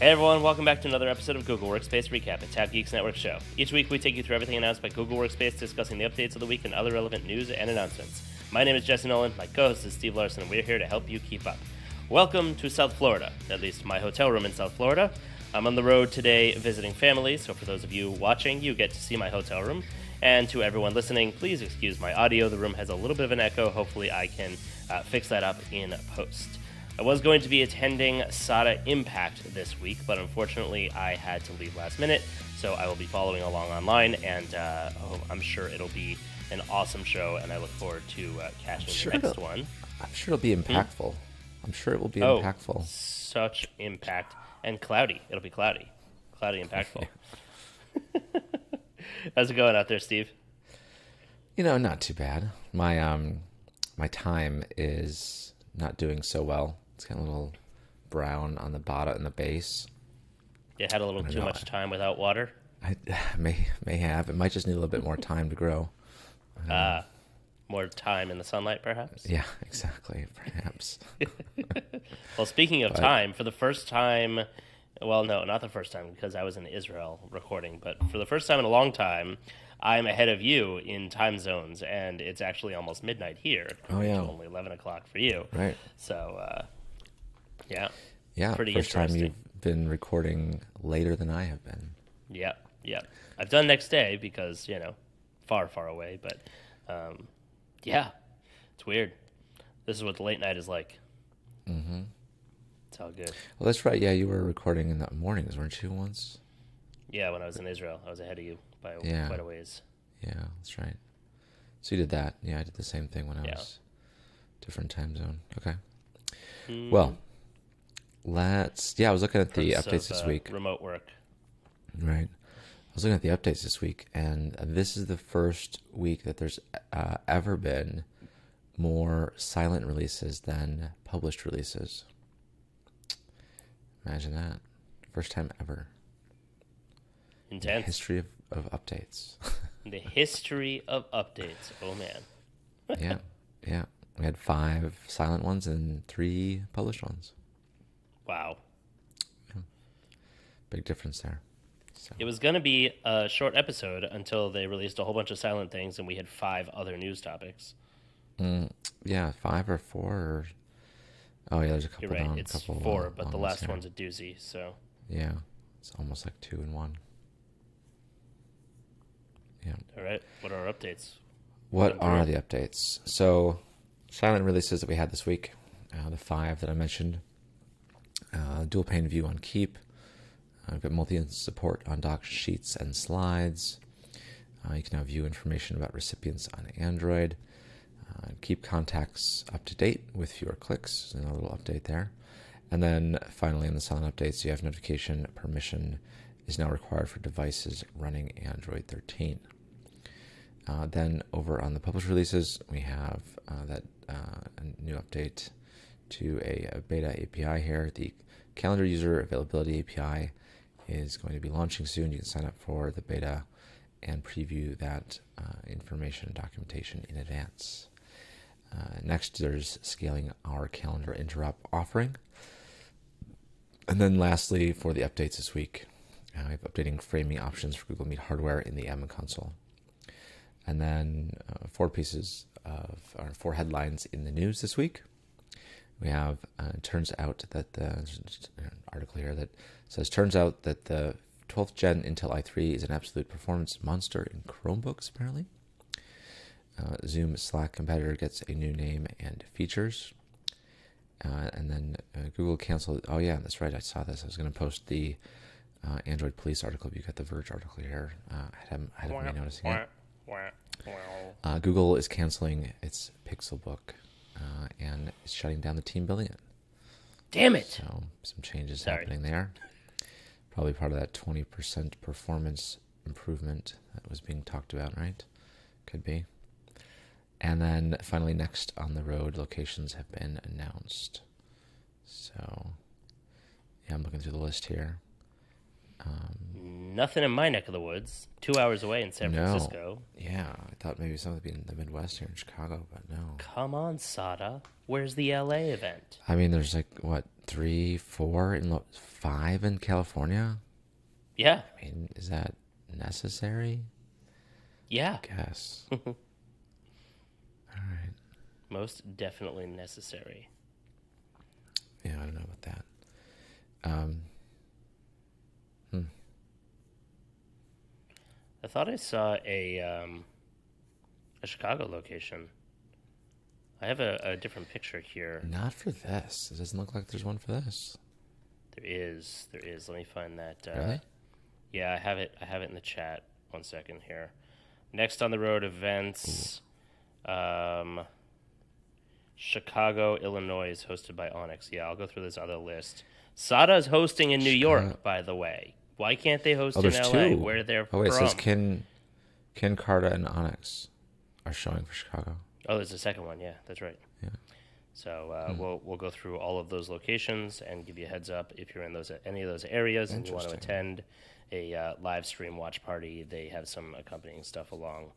Hey everyone, welcome back to another episode of Google Workspace Recap, a Tab Geeks Network show. Each week we take you through everything announced by Google Workspace, discussing the updates of the week and other relevant news and announcements. My name is Jesse Nolan, my co host is Steve Larson, and we're here to help you keep up. Welcome to South Florida, at least my hotel room in South Florida. I'm on the road today visiting family, so for those of you watching, you get to see my hotel room. And to everyone listening, please excuse my audio. The room has a little bit of an echo. Hopefully, I can uh, fix that up in post. I was going to be attending SADA Impact this week, but unfortunately, I had to leave last minute, so I will be following along online, and uh, oh, I'm sure it'll be an awesome show, and I look forward to uh, catching Sure the next one. I'm sure it'll be impactful. I'm sure it will be Oh, impactful. such impact and cloudy. It'll be cloudy, cloudy, impactful. How's it going out there, Steve? You know, not too bad. My um, my thyme is not doing so well. It's got a little brown on the bottom and the base. You had a little too know. much time without water. I may may have. It might just need a little bit more time to grow. Uh, more time in the sunlight, perhaps. Yeah, exactly. Perhaps. Well, speaking of time, for the first time, well, no, not the first time because I was in Israel recording, but for the first time in a long time, I'm ahead of you in time zones, and it's actually almost midnight here. Oh, yeah. Only 11 o'clock for you. right. So, uh, yeah, Yeah. Pretty first time you've been recording later than I have been. yeah, yeah. I've done next day because, you know, far, far away, but um, yeah, it's weird. This is what the late night is like. Mm-hmm. It's all good. Well, that's right. Yeah, you were recording in the mornings, weren't you? Once. Yeah, when I was in Israel, I was ahead of you by Yeah. quite a ways. Yeah, that's right. So you did that. Yeah, I did the same thing when I Yeah. was different time zone. Okay. Hmm. Well, let's. Yeah, I was looking at the updates of, this uh, week. Remote work. Right. I was looking at the updates this week, and this is the first week that there's uh, ever been more silent releases than published releases. Imagine that. First time ever. in the History of, of updates. The history of updates. Oh man. yeah, yeah. We had five silent ones and three published ones. Wow. Big difference there. So It was going to be a short episode until they released a whole bunch of silent things and we had five other news topics. yeah, five or four. Or, oh yeah, there's a couple. You're right. down, It's couple four, long- but long the last here. one's a doozy. So Yeah, it's almost like two in one. Yeah. all right. What are our updates? What through are the updates? So, silent releases that we had this week, uh, the five that I mentioned. Uh, dual pane view on Keep. Uh, we've got multi support on doc sheets and slides. Uh, you can now view information about recipients on Android. Uh, keep contacts up to date with fewer clicks. There's a little update there. And then finally, in the silent updates, you have notification permission is now required for devices running Android 13. Uh, then over on the published releases, we have uh, that uh, new update to a, a beta API here. The calendar user availability API is going to be launching soon. You can sign up for the beta and preview that uh, information and documentation in advance. Uh, next, there's scaling our calendar interop offering. And then lastly, for the updates this week, uh, we have updating framing options for Google Meet hardware in the admin console. And then uh, four pieces of, or four headlines in the news this week. We have, uh, it turns out that the article here that says, turns out that the 12th gen Intel i3 is an absolute performance monster in Chromebooks, apparently. Uh, Zoom Slack competitor gets a new name and features. Uh, and then uh, Google canceled. Oh yeah, that's right. I saw this. I was going to post the uh, Android Police article. but You got the Verge article here. Uh, I hadn't, I hadn't been noticing it. Uh, Google is canceling its Pixelbook uh, and is shutting down the team building it. Damn it! So some changes Sorry. happening there. Probably part of that twenty percent performance improvement that was being talked about, right? Could be. And then finally, next on the road, locations have been announced. So, yeah, I'm looking through the list here. Um, Nothing in my neck of the woods. Two hours away in San No. Francisco. Yeah, I thought maybe something would be in the Midwest here in Chicago, but no. Come on, Sada. Where's the LA event? I mean, there's like what three, four, in Lo- five in California. Yeah, I mean, is that necessary? yeah. I Guess. All right. Most definitely necessary. Yeah, I don't know about that. Um, I thought I saw a um, a Chicago location. I have a, a different picture here. not for this. It doesn't look like there's one for this. There is, there is. Let me find that. Uh, Really? Yeah, I have it. I have it in the chat. One second here. Next on the road events, um, Chicago, Illinois is hosted by Onyx. Yeah, I'll go through this other list. Sada is hosting in New Chicago- York, by the way. Why can't they host Oh, in LA, two. where they're Oh wait, it says Ken, Ken Carta and Onyx are showing for Chicago. Oh, there's a second one. Yeah, that's right. Yeah. So uh, we'll we'll go through all of those locations and give you a heads up if you're in those any of those areas and you want to attend a uh, live stream watch party. They have some accompanying stuff along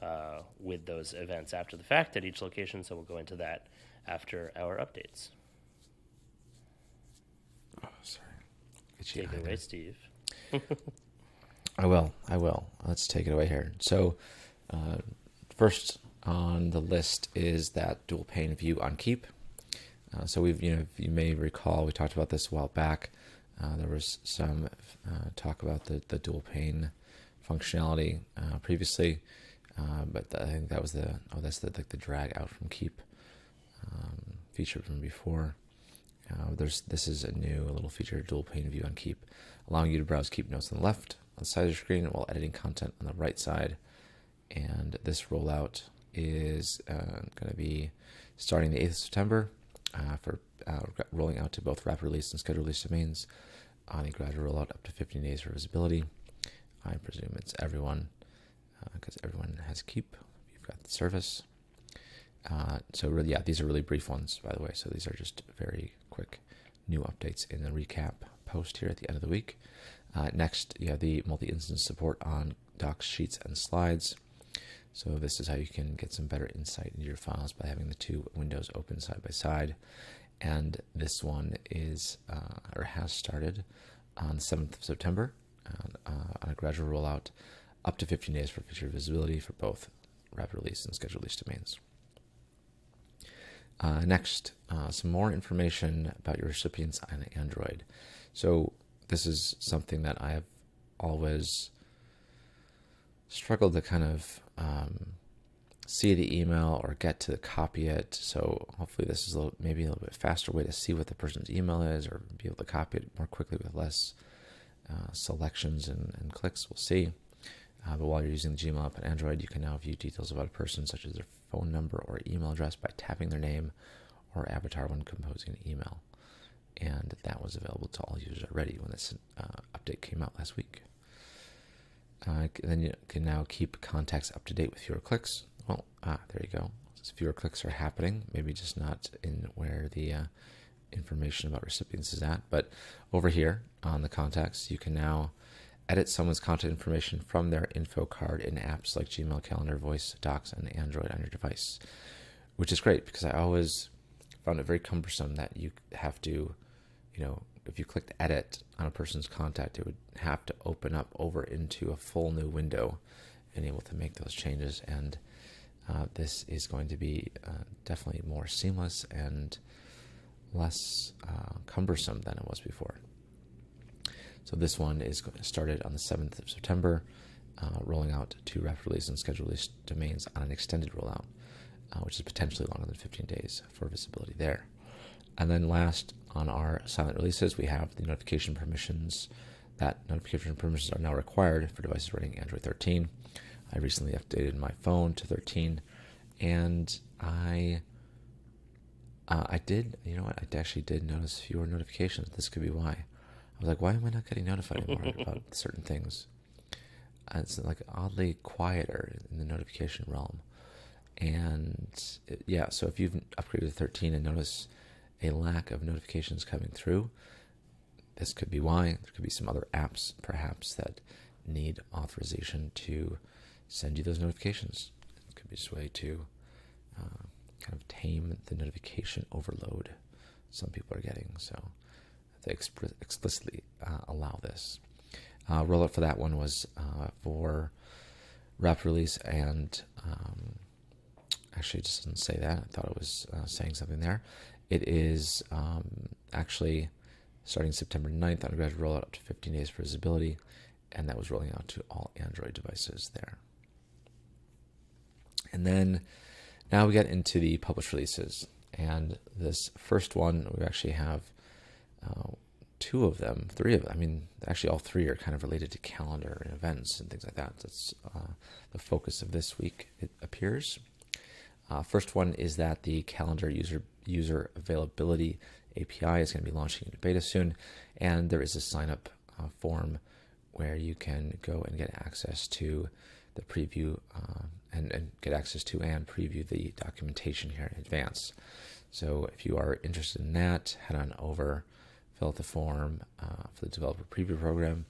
uh, with those events after the fact at each location. So we'll go into that after our updates. Oh, sorry. Itchy Take it away. Steve. I will. I will. Let's take it away here. So, uh, first on the list is that dual pane view on Keep. Uh, so we've, you know, you may recall, we talked about this a while back. Uh, there was some uh, talk about the, the dual pane functionality uh, previously, uh, but I think that was the oh that's the like the drag out from Keep um, feature from before. There's this is a new little feature, dual pane view on Keep, allowing you to browse Keep notes on the left on the side of the screen while editing content on the right side. And this rollout is uh, going to be starting the 8th of September uh, for uh, rolling out to both rapid release and scheduled release domains on a gradual rollout up to 15 days for visibility. I presume it's everyone because everyone has Keep. You've got the service. Uh, so really, yeah, these are really brief ones, by the way. So these are just very quick new updates in the recap post here at the end of the week. Uh, next, you have the multi-instance support on docs, sheets, and slides. So this is how you can get some better insight into your files by having the two windows open side by side. And this one is uh, or has started on the 7th of September uh, uh, on a gradual rollout up to 15 days for feature visibility for both rapid release and scheduled release domains. Uh, next, uh, some more information about your recipients on Android. So, this is something that I have always struggled to kind of um, see the email or get to copy it. So, hopefully, this is a little, maybe a little bit faster way to see what the person's email is or be able to copy it more quickly with less uh, selections and, and clicks. We'll see. Uh, but while you're using the Gmail app on Android, you can now view details about a person, such as their phone number or email address, by tapping their name or avatar when composing an email. And that was available to all users already when this uh, update came out last week. Uh, then you can now keep contacts up to date with fewer clicks. Well, ah, there you go. So fewer clicks are happening, maybe just not in where the uh, information about recipients is at, but over here on the contacts, you can now edit someone's contact information from their info card in apps like Gmail, Calendar, Voice, Docs, and Android on your device, which is great because I always found it very cumbersome that you have to, you know, if you clicked edit on a person's contact, it would have to open up over into a full new window and able to make those changes. And uh, this is going to be uh, definitely more seamless and less uh, cumbersome than it was before. So this one is started on the 7th of September, uh, rolling out to rapid release and scheduled release domains on an extended rollout, uh, which is potentially longer than 15 days for visibility there. And then last on our silent releases, we have the notification permissions. That notification permissions are now required for devices running Android 13. I recently updated my phone to 13, and I uh, I did, you know what? I actually did notice fewer notifications. This could be why. I was like, why am I not getting notified anymore about certain things? Uh, it's like oddly quieter in the notification realm. And it, yeah, so if you've upgraded to 13 and notice a lack of notifications coming through, this could be why. There could be some other apps perhaps that need authorization to send you those notifications. It could be just a way to uh, kind of tame the notification overload some people are getting. So they exp- explicitly uh, allow this. Uh, rollout for that one was uh, for wrap release and um, actually just didn't say that. I thought it was uh, saying something there. It is um, actually starting September 9th, undergraduate rollout up to 15 days for visibility, and that was rolling out to all Android devices there. And then now we get into the published releases. And this first one, we actually have uh, two of them, three of them. I mean, actually, all three are kind of related to calendar and events and things like that. That's uh, the focus of this week, it appears. Uh, first one is that the calendar user user availability API is going to be launching into beta soon, and there is a sign up uh, form where you can go and get access to the preview uh, and, and get access to and preview the documentation here in advance. So if you are interested in that, head on over, fill out the form uh, for the developer preview program,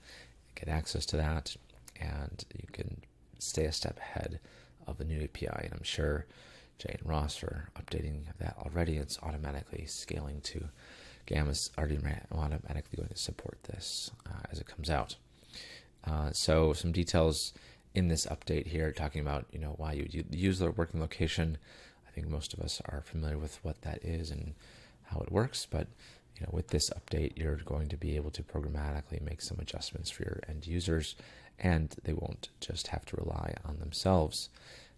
get access to that, and you can stay a step ahead of the new API. And I'm sure Jay and Ross are updating that already. It's automatically scaling to GAM's already automatically going to support this uh, as it comes out. Uh, so some details in this update here talking about you know why you use the working location. I think most of us are familiar with what that is and how it works, but you know with this update you're going to be able to programmatically make some adjustments for your end users and they won't just have to rely on themselves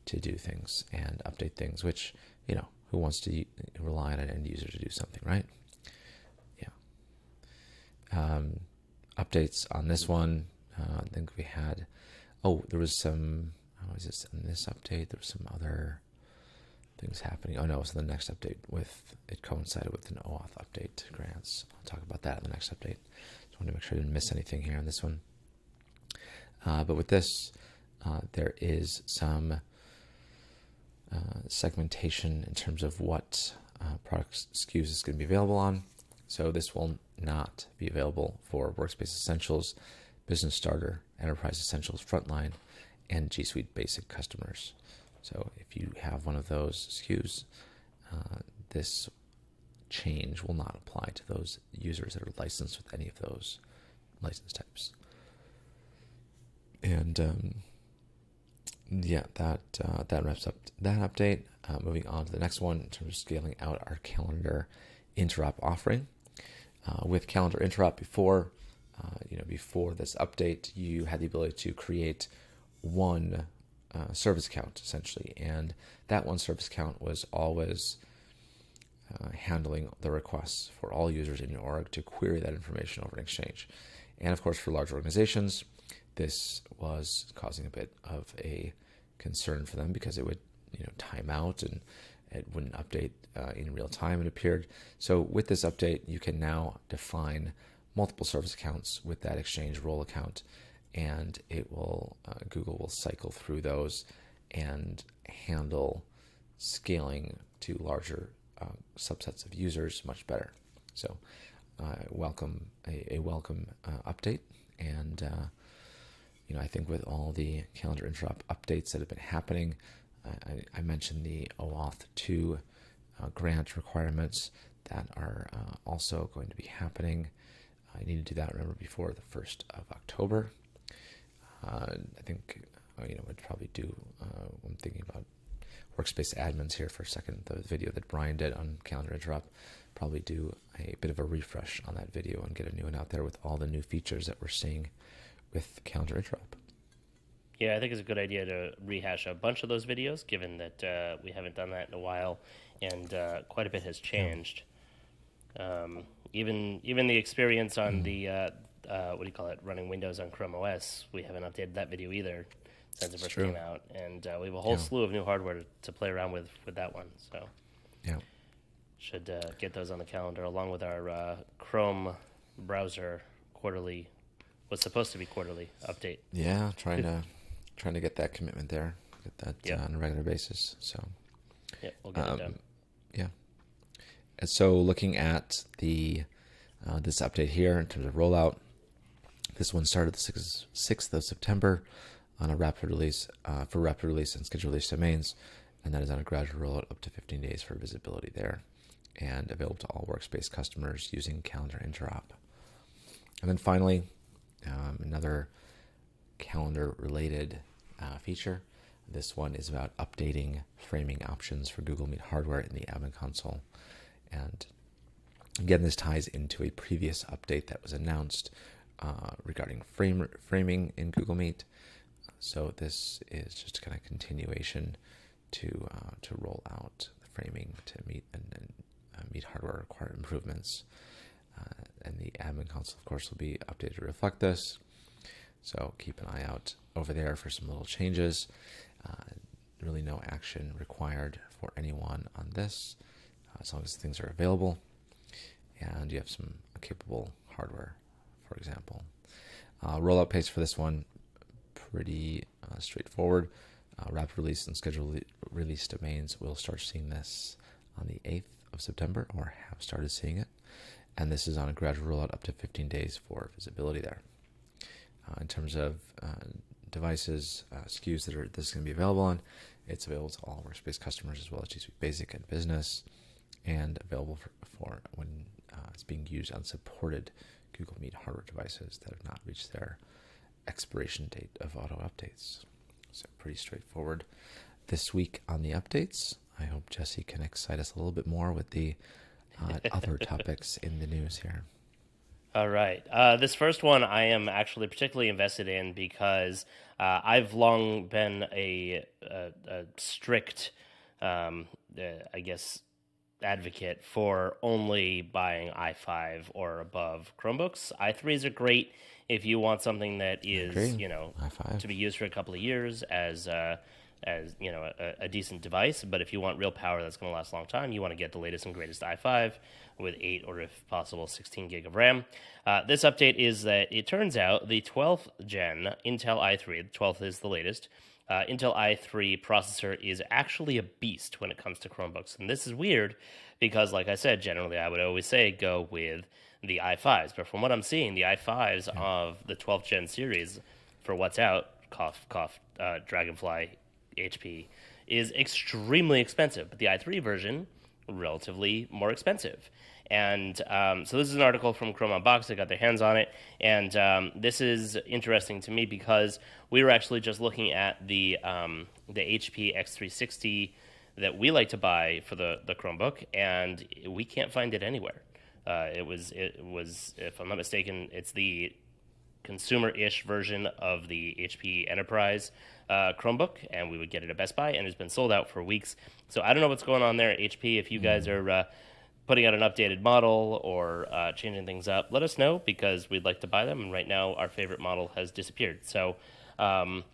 to do things and update things which you know who wants to rely on an end user to do something right yeah um, updates on this one uh, I think we had oh, there was some. Oh, is this in this update? There was some other things happening. Oh no, was the next update with it coincided with an OAuth update to grants. I'll talk about that in the next update. Just want to make sure I didn't miss anything here on this one. Uh, but with this, uh, there is some uh, segmentation in terms of what uh, product SKUs is going to be available on. So this will not be available for Workspace Essentials Business Starter, Enterprise Essentials Frontline, and G Suite Basic customers. So if you have one of those SKUs, uh, this change will not apply to those users that are licensed with any of those license types. And um, yeah, that uh, that wraps up that update. Uh, moving on to the next one in terms of scaling out our calendar interop offering. Uh, with calendar interop before, uh, you know, before this update, you had the ability to create one uh, service account essentially, and that one service account was always uh, handling the requests for all users in your org to query that information over an exchange. And of course, for large organizations, this was causing a bit of a concern for them because it would, you know, time out and it wouldn't update uh, in real time. It appeared. So with this update, you can now define multiple service accounts with that Exchange role account, and it will uh, Google will cycle through those and handle scaling to larger uh, subsets of users much better. So, uh, welcome a, a welcome uh, update, and uh, you know I think with all the calendar interop updates that have been happening, I, I mentioned the OAuth two uh, grant requirements that are also going to be happening. I need to do that, remember, before the 1st of October. Uh, I think, uh, you know, I'd probably do, uh, I'm thinking about workspace admins here for a second. The video that Brian did on Calendar Interop, probably do a bit of a refresh on that video and get a new one out there with all the new features that we're seeing with Calendar Interop. Yeah, I think it's a good idea to rehash a bunch of those videos, given that uh, we haven't done that in a while, and uh, quite a bit has changed. Yeah. Um, even even the experience on mm. the uh, uh, what do you call it, running Windows on Chrome OS, we haven't updated that video either since it first came out, and uh, we have a whole yeah. slew of new hardware to, to, play around with with that one. So yeah, should uh, get those on the calendar along with our uh, Chrome browser quarterly. What's supposed to be quarterly update? Yeah, trying to trying to get that commitment there, get that yep. Uh, on a regular basis. So yeah, we'll get um, it done. Yeah. So looking at the uh, this update here in terms of rollout, This one started the 6th, 6th of September on a rapid release uh, for rapid release and scheduled release domains, and that is on a gradual rollout up to 15 days for visibility there, and available to all workspace customers using Calendar Interop. And then finally, um, another calendar related uh, feature. This one is about updating framing options for Google Meet hardware in the admin console. And again, this ties into a previous update that was announced uh, regarding frame, framing in Google Meet. So this is just kind of continuation to uh, to roll out the framing to meet and, and uh, meet hardware required improvements. Uh, and the admin console, of course, will be updated to reflect this. So keep an eye out over there for some little changes. Uh, really, no action required for anyone on this, uh, as long as things are available and you have some capable hardware, for example. Uh, rollout pace for this one pretty uh, straightforward. Uh, rapid release and scheduled release domains we'll start seeing this on the 8th of September or have started seeing it. And this is on a gradual rollout up to 15 days for visibility there. Uh, in terms of uh, devices, uh, SKUs that are this is going to be available on, it's available to all workspace customers as well as G Suite Basic and Business, and available for, for when uh, it's being used on supported Google Meet hardware devices that have not reached their expiration date of auto updates. So pretty straightforward. This week on the updates, I hope Jesse can excite us a little bit more with the uh, other topics in the news here. All right. Uh, this first one I am actually particularly invested in because uh, I've long been a, a, a strict, um, uh, I guess, advocate for only buying i5 or above Chromebooks. i3s are great if you want something that is, you know, i5. to be used for a couple of years as uh, as you know a, a, decent device. But if you want real power that's going to last a long time, you want to get the latest and greatest i5 with eight or if possible 16 gig of RAM. Uh, this update is that it turns out the 12th gen Intel i3, the 12th is the latest. Uh, Intel i3 processor is actually a beast when it comes to Chromebooks. And this is weird because, like I said, generally I would always say go with the i5s. But from what I'm seeing, the i5s yeah. of the 12th gen series, for what's out, cough, cough, uh, Dragonfly, HP, is extremely expensive. But the i3 version, relatively more expensive. And um, so this is an article from Chrome Unboxed. They got their hands on it, and um, this is interesting to me because we were actually just looking at the um, the HP X360 that we like to buy for the the Chromebook, and we can't find it anywhere. Uh, it was it was if I'm not mistaken, it's the consumer-ish version of the HP Enterprise uh, Chromebook, and we would get it at Best Buy, and it's been sold out for weeks. So I don't know what's going on there at HP. If you guys are uh, putting out an updated model or uh, changing things up, let us know because we'd like to buy them. And right now, our favorite model has disappeared. So, um,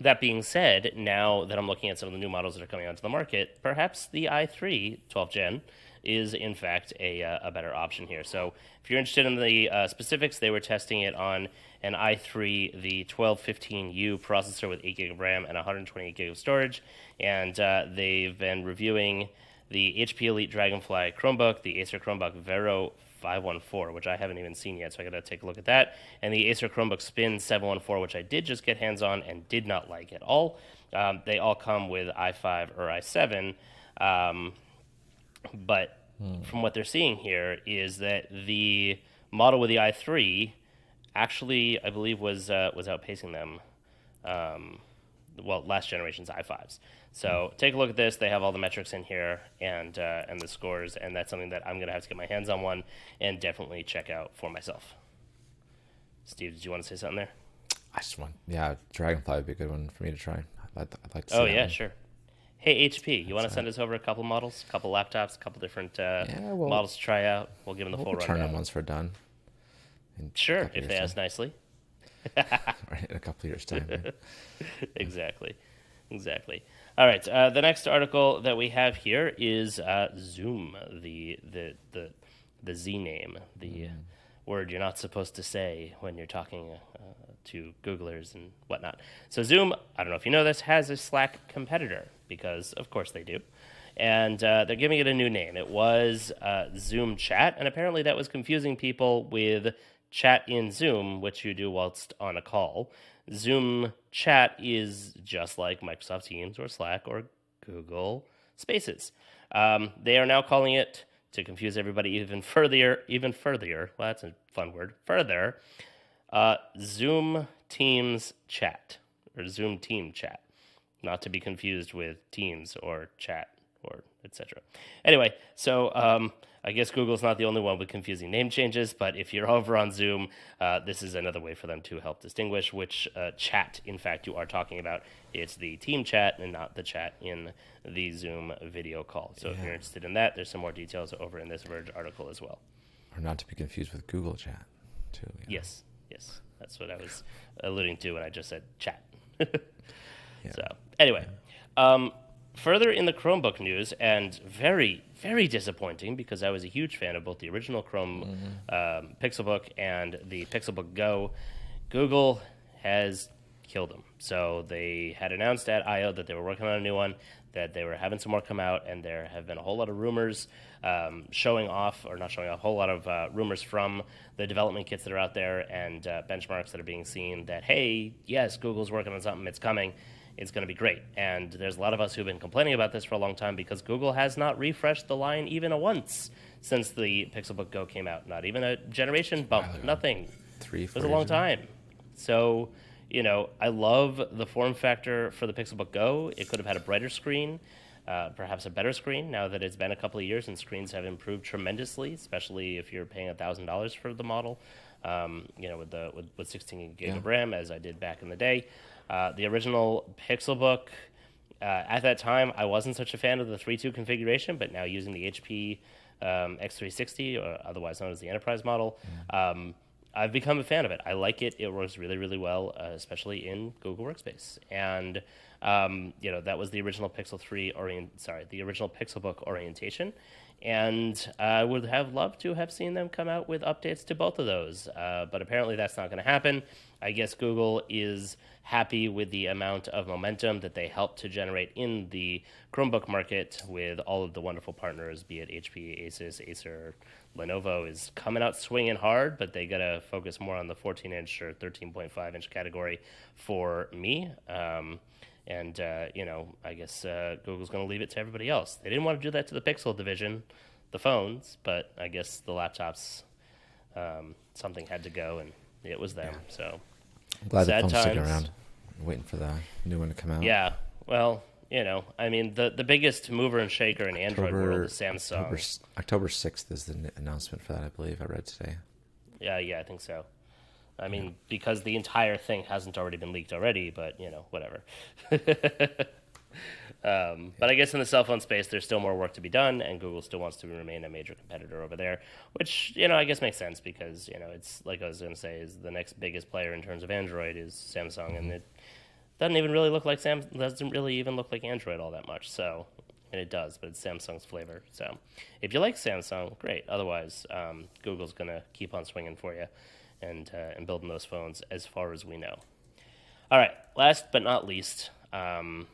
that being said, now that I'm looking at some of the new models that are coming onto the market, perhaps the i3 12 Gen is in fact a, uh, a better option here. So, if you're interested in the uh, specifics, they were testing it on an i3, the 1215U processor with 8 gig of RAM and 128 gig of storage, and uh, they've been reviewing the HP Elite Dragonfly Chromebook, the Acer Chromebook Vero 514, which I haven't even seen yet, so I got to take a look at that, and the Acer Chromebook Spin 714, which I did just get hands on and did not like at all. Um, they all come with i5 or i7, um, but hmm. from what they're seeing here is that the model with the i3 actually, I believe, was uh, was outpacing them. Um, well, last generation's i5s. So take a look at this. They have all the metrics in here and uh, and the scores, and that's something that I'm gonna have to get my hands on one and definitely check out for myself. Steve, did you want to say something there? I just want, yeah, Dragonfly would be a good one for me to try. I'd, I'd like to. oh yeah, one. sure. Hey HP, you want to send us over a couple models, a couple laptops, a couple different uh, yeah, well, models to try out? We'll give them the we'll full return rundown. them once we're done. Sure, if they ask nicely. right, in a couple of years' time. Right? exactly, exactly. All right. Uh, the next article that we have here is uh, Zoom, the the the the Z name, the mm. word you're not supposed to say when you're talking uh, to Googlers and whatnot. So Zoom, I don't know if you know this, has a Slack competitor because of course they do. And uh, they're giving it a new name. It was uh, Zoom Chat, and apparently that was confusing people with chat in Zoom, which you do whilst on a call. Zoom chat is just like Microsoft Teams or Slack or Google Spaces. Um, they are now calling it to confuse everybody even further. Even further. Well, that's a fun word. Further, uh, Zoom Teams Chat or Zoom Team Chat, not to be confused with Teams or Chat or etc. Anyway, so um, I guess Google's not the only one with confusing name changes, but if you're over on Zoom, uh, this is another way for them to help distinguish which uh, chat, in fact, you are talking about. It's the team chat and not the chat in the Zoom video call. So if you're interested in that, there's some more details over in this Verge article as well. Or not to be confused with Google Chat, too. yeah. Yes, yes, that's what I was alluding to when I just said chat. So anyway, um, further in the Chromebook news, and very, very disappointing because I was a huge fan of both the original Chrome um, Pixelbook and the Pixelbook Go. Google has killed them. So they had announced at I/O that they were working on a new one, that they were having some more come out, and there have been a whole lot of rumors um, showing off, or not showing off, a whole lot of uh, rumors from the development kits that are out there and uh, benchmarks that are being seen that hey, yes, Google's working on something, it's coming it's going to be great. And there's a lot of us who've been complaining about this for a long time because Google has not refreshed the line even a once since the Pixelbook Go came out. Not even a generation bump, nothing. Three, It was a long time. So, you know, I love the form factor for the Pixelbook Go. It could have had a brighter screen, uh, perhaps a better screen. Now that it's been a couple of years and screens have improved tremendously, especially if you're paying thousand dollars for the model. Um, you know, with the with, with 16 gig of RAM, as I did back in the day. Uh, the original Pixelbook, uh, at that time, I wasn't such a fan of the 3.2 configuration, but now using the HP um, X360, or otherwise known as the enterprise model, um, I've become a fan of it. I like it. It works really, really well, uh, especially in Google Workspace. And um, you know that was the original Pixel 3 orient. Sorry, the original Pixelbook orientation. And I would have loved to have seen them come out with updates to both of those, uh, but apparently that's not going to happen. I guess Google is happy with the amount of momentum that they helped to generate in the Chromebook market with all of the wonderful partners, be it HP, Asus, Acer, Lenovo is coming out swinging hard, but they got to focus more on the 14 inch or 13.5 inch category for me. Um, and, uh, you know, I guess uh, Google's going to leave it to everybody else. They didn't want to do that to the Pixel division, the phones, but I guess the laptops, um, something had to go, and it was them. So, I'm glad Sad the phone's sticking around, waiting for the new one to come out. yeah, well, you know, I mean, the, the biggest mover and shaker in Android world is Samsung. October, October 6th is the announcement for that, I believe. I read today. Yeah, yeah, I think so. I mean, because the entire thing hasn't already been leaked already, but you know, whatever. um, but I guess in the cell phone space, there's still more work to be done, and Google still wants to remain a major competitor over there, which you know I guess makes sense because you know it's like I was going to say is the next biggest player in terms of Android is Samsung, and it doesn't even really look like Sam doesn't really even look like Android all that much. So, and it does, but it's Samsung's flavor. So, if you like Samsung, great. Otherwise, um, Google's gonna keep on swinging for you, and uh, and building those phones as far as we know. All right, last but not least, um,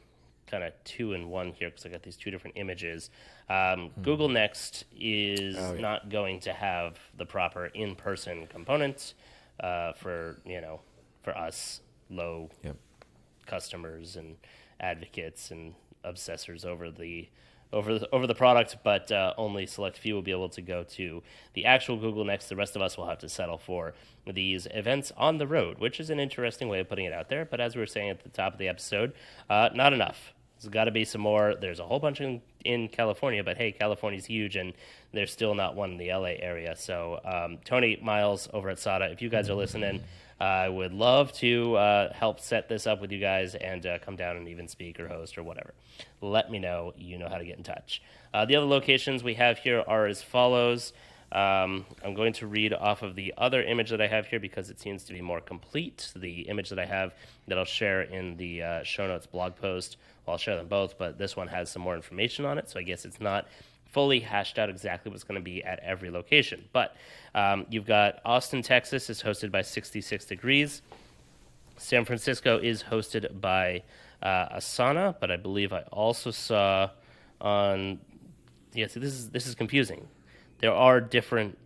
kind of two in one here because I got these two different images. Um, Google Next is Oh, yeah. not going to have the proper in-person components uh, for you know for us low Yep. customers and advocates and obsessors over the over the, over the product, but uh, only select few will be able to go to the actual Google Next. The rest of us will have to settle for these events on the road, which is an interesting way of putting it out there. But as we were saying at the top of the episode, uh, not enough. There's got to be some more. There's a whole bunch in, in California, but hey, California's huge, and there's still not one in the LA area. So, um, Tony Miles over at SADA, if you guys are listening, I would love to uh, help set this up with you guys and uh, come down and even speak or host or whatever. Let me know. You know how to get in touch. Uh, the other locations we have here are as follows. Um, I'm going to read off of the other image that I have here because it seems to be more complete. The image that I have that I'll share in the uh, show notes blog post. Well, I'll share them both, but this one has some more information on it, so I guess it's not fully hashed out exactly what's going to be at every location. But um, you've got Austin, Texas, is hosted by 66 Degrees. San Francisco is hosted by uh, Asana, but I believe I also saw on. Yeah, see, this is this is confusing. There are different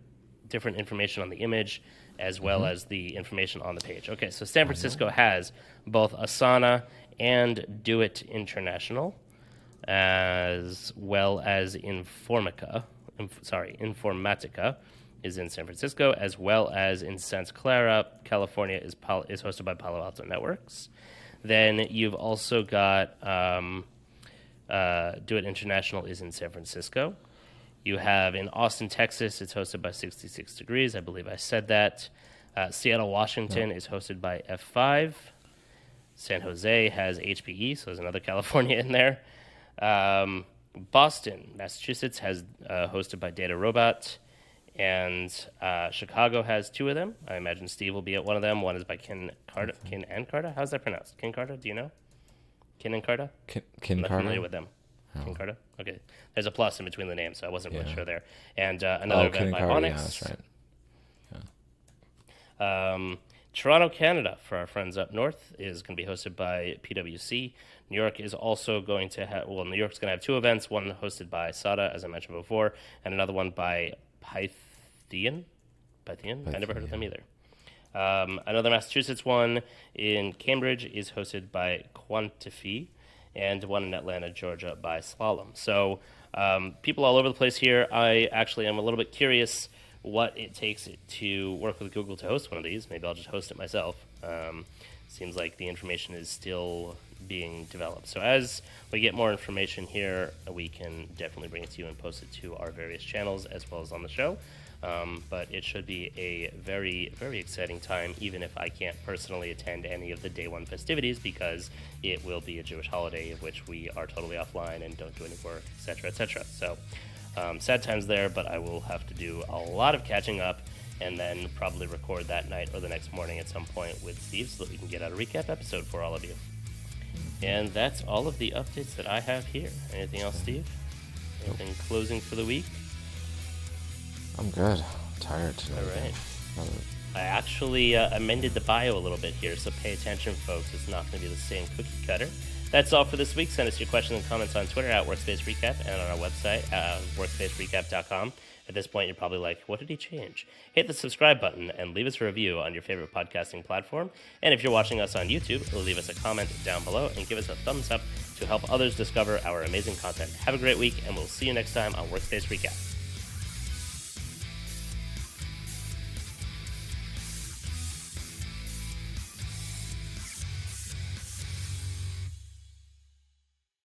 different information on the image. as well as the information on the page. Okay, so San Francisco has both Asana and DoiT International, as well as Informica. Inf- sorry, Informatica is in San Francisco, as well as in Santa Clara, California is Pal- is hosted by Palo Alto Networks. Then you've also got um, uh, DoiT International is in San Francisco. You have in Austin, Texas, it's hosted by 66 Degrees. I believe I said that. Uh, Seattle, Washington is hosted by F5. San Jose has HPE, so there's another California in there. Um, Boston, Massachusetts has uh, hosted by DataRobot. And uh, Chicago has two of them. I imagine Steve will be at one of them. One is by Kin Carta. Kin and Carta? How's that pronounced? Kin Carta? Do you know? Kin and Carta? Kin, I'm not Carter? familiar with them. Kin Okay. There's a plus in between the names, so I wasn't really Yeah. sure there. And uh, another Oh, event by. Onyx. Yeah, that's right. Um, Toronto, Canada, for our friends up north, is going to be hosted by PwC. New York is also going to have, well, New York's going to have two events one hosted by SADA, as I mentioned before, and another one by Pythian. Pythian? I never heard of them either. Um, another Massachusetts one in Cambridge is hosted by Quantiphi, and one in Atlanta, Georgia, by Slalom. So um, people all over the place here. I actually am a little bit curious what it takes to work with Google to host one of these. Maybe I'll just host it myself. Um, seems like the information is still being developed. So as we get more information here, we can definitely bring it to you and post it to our various channels as well as on the show. Um, but it should be a very, very exciting time, even if I can't personally attend any of the day one festivities because it will be a Jewish holiday of which we are totally offline and don't do any work, etc., etc. So um, sad times there, but I will have to do a lot of catching up and then probably record that night or the next morning at some point with Steve so that we can get out a recap episode for all of you. And that's all of the updates that I have here. Anything else, Steve? Anything closing for the week? I'm good. I'm tired today. All right. I actually uh, amended the bio a little bit here, so pay attention, folks. It's not going to be the same cookie cutter. That's all for this week. Send us your questions and comments on Twitter at Workspace Recap and on our website, uh, workspacerecap.com. At this point, you're probably like, what did he change? Hit the subscribe button and leave us a review on your favorite podcasting platform. And if you're watching us on YouTube, leave us a comment down below and give us a thumbs up to help others discover our amazing content. Have a great week, and we'll see you next time on Workspace Recap.